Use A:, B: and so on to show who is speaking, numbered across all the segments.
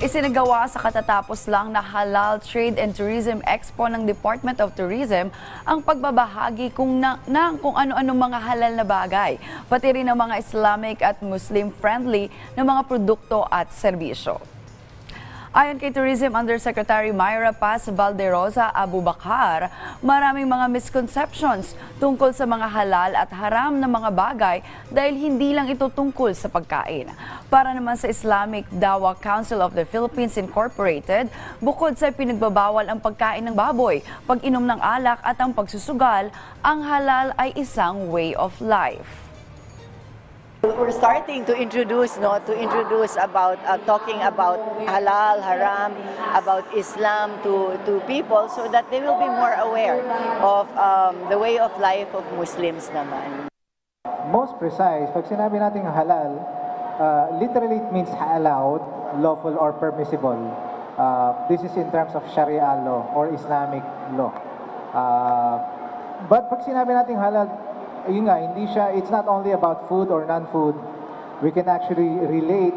A: Isinagawa sa katatapos lang na Halal Trade and Tourism Expo ng Department of Tourism ang pagbabahagi kung na, ng kung ano-ano mga halal na bagay, pati rin ng mga Islamic at Muslim-friendly na mga produkto at serbisyo. Ayon kay Tourism Undersecretary Myra Paz Valderosa Abubakar, maraming mga misconceptions tungkol sa mga halal at haram na mga bagay dahil hindi lang ito tungkol sa pagkain. Para naman sa Islamic Dawa Council of the Philippines Incorporated, bukod sa pinagbabawal ang pagkain ng baboy, pag-inom ng alak at ang pagsusugal, ang halal ay isang way of life.
B: We're starting to introduce, no, to introduce about uh, talking about halal, haram, about Islam to to people, so that they will be more aware of um, the way of life of Muslims naman.
C: most precise, pag sinabi nating halal, uh, literally it means allowed, lawful or permissible. Uh, this is in terms of Sharia law or Islamic law. Uh, but pag sinabi nating halal, yun nga, hindi siya, it's not only about food or non-food. We can actually relate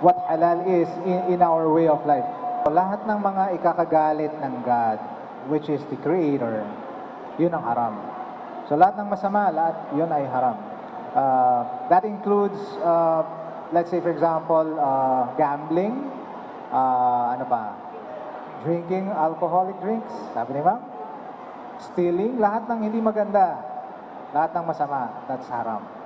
C: what halal is in, in our way of life. Lahat ng mga ikakagalit ng God, which is the Creator, yun ang haram. So lahat ng masama, lahat yun ay haram. Uh, that includes, uh, let's say for example, uh, gambling, uh, ano pa, drinking alcoholic drinks, sabi ni ma'am, stealing, lahat ng hindi maganda, lahat ng masama, that's haram.